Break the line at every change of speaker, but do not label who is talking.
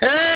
Hey!